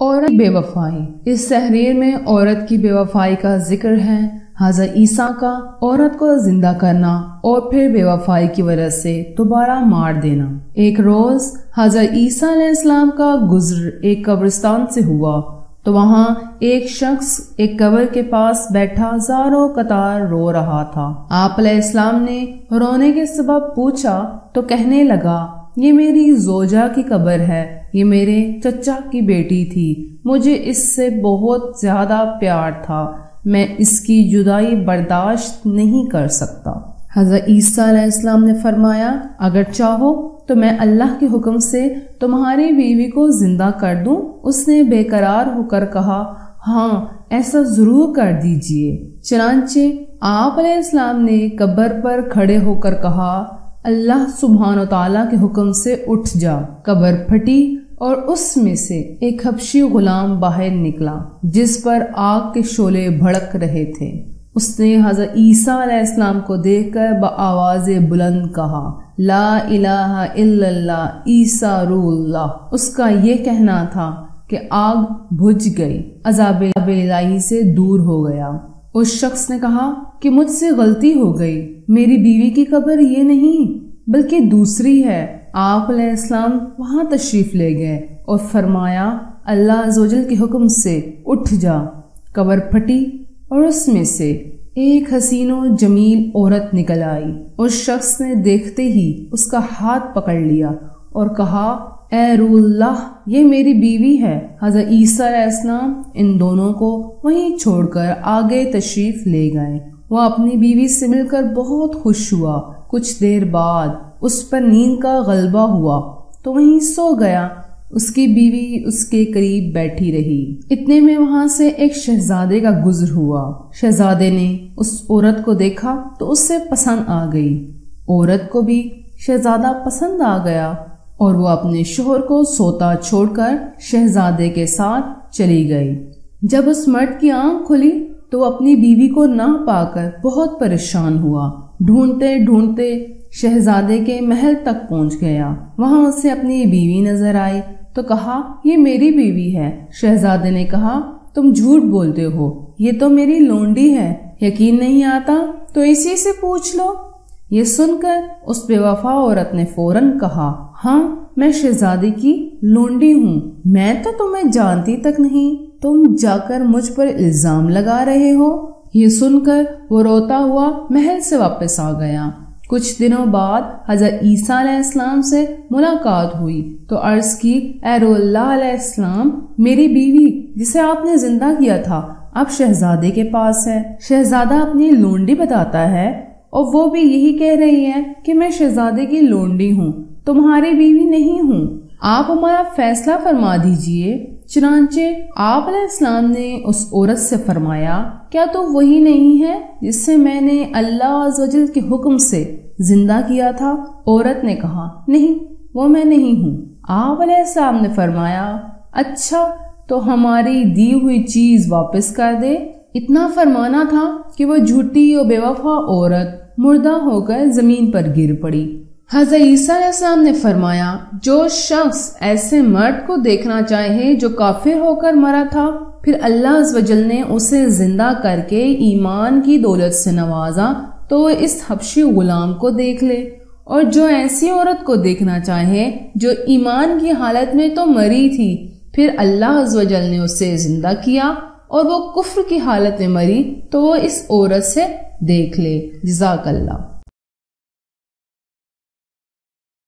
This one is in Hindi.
औरत बेवफाई। इस तहरीर में औरत की बेवफाई का ज़िक्र है। हजर ईसा का, औरत को ज़िंदा करना और फिर बेवफाई की वजह से दोबारा मार देना। एक रोज हजर ईसा इस्लाम का गुजर एक कब्रिस्तान से हुआ। तो वहाँ एक शख्स एक कब्र के पास बैठा, जारो कतार रो रहा था। आप इस्लाम ने रोने के सबब पूछा तो कहने लगा ये मेरी जोजा की कब्र है। ये मेरे चचा की बेटी थी। मुझे इससे बहुत ज़्यादा प्यार था। मैं इसकी जुदाई बर्दाश्त नहीं कर सकता। हज़रत ईसा ने फरमाया, अगर चाहो तो मैं अल्लाह के हुक्म से तुम्हारी बीवी को ज़िंदा कर दूँ। उसने बेकरार होकर कहा हाँ ऐसा ज़रूर कर दीजिए। चनाचे आप ने कब्र पर खड़े होकर कहा अल्लाह सुबहान तला के हुक्म से उठ जा। कबर फटी और उसमें से एक हबशी गुलाम बाहर निकला, जिस पर आग के शोले भड़क रहे थे। उसने हज़रत ईसा को देखकर आवाज़ बुलंद कहा, ला ईसा रूल्लाह उसका ये कहना था कि आग बुझ गई अजाब से दूर हो गया। उस शख्स ने कहा कि मुझसे गलती हो गई। मेरी बीवी की कब्र ये नहीं, बल्कि दूसरी है। आप इस्लाम वहाँ तशरीफ़ ले गए और फरमाया, अल्लाह जोजल के हुक्म से उठ जा। कबर फटी और उसमें से एक हसीनो जमील औरत निकल आई। उस शख्स ने देखते ही उसका हाथ पकड़ लिया और कहा ए रूल्लाह, ये मेरी बीवी है। हजर ईसा इस्लाम इन दोनों को वहीं छोड़कर आगे तशरीफ़ ले गए। वह अपनी बीवी से मिलकर बहुत खुश हुआ। कुछ देर बाद उस पर नींद का गलबा हुआ तो वहीं सो गया। उसकी बीवी उसके करीब बैठी रही। इतने में वहाँ से एक शहजादे का गुजर हुआ। शहजादे ने उस औरत को देखा तो उससे पसंद आ गई। औरत को भी शहजादा पसंद आ गया। और वो अपने शोहर को सोता छोड़कर शहजादे के साथ चली गई। जब उस मर्द की आँख खुली तो अपनी बीवी को ना पाकर बहुत परेशान हुआ। ढूंढते ढूंढते शहजादे के महल तक पहुँच गया। वहाँ उसे अपनी बीवी नज़र आई तो कहा, ये मेरी बीवी है। शहजादे ने कहा, तुम झूठ बोलते हो। ये तो मेरी लोंडी है। यकीन नहीं आता? तो इसी से पूछ लो। ये सुनकर उस बेवफा औरत ने फ़ौरन कहा हाँ मैं शहजादी की लोंडी हूँ। मैं तो तुम्हें जानती तक नहीं। तुम जाकर मुझ पर इल्ज़ाम लगा रहे हो। ये सुनकर वो रोता हुआ महल से वापस आ गया। कुछ दिनों बाद हज़रत ईसा इस्लाम से मुलाकात हुई। तो अर्ज़ की इस्लाम मेरी बीवी, जिसे आपने ज़िंदा किया था, अब शहजादे के पास है। शहजादा अपनी लोंडी बताता है और वो भी यही कह रही है कि मैं शहजादे की लोंडी हूँ, तुम्हारी बीवी नहीं हूँ। आप हमारा फैसला फरमा दीजिए। चुनाचे आप इस्लाम ने उस औरत से फरमाया, क्या तो वही नहीं है जिससे मैंने अल्लाह के हुक्म से ज़िंदा किया था? औरत ने कहा, नहीं, वो मैं नहीं हूँ। आप इस्लाम ने फरमाया अच्छा तो हमारी दी हुई चीज़ वापस कर दे। इतना फरमाना था कि वो झूठी और बेवफा औरत मुर्दा होकर ज़मीन पर गिर पड़ी। हजर ईसा ने फरमाया, जो शख्स ऐसे मर्द को देखना चाहे जो काफिर होकर मरा था, फिर अल्लाह वजल ने उसे ज़िंदा करके ईमान की दौलत से नवाजा तो इस हबशी गुलाम को देख ले। और जो ऐसी औरत को देखना चाहे, जो ईमान की हालत में तो मरी थी, फिर अल्लाह वजल ने उसे ज़िंदा किया और वो कुफ्र की हालत में मरी तो वो इस औरत से देख ले। जजाक अल्लाह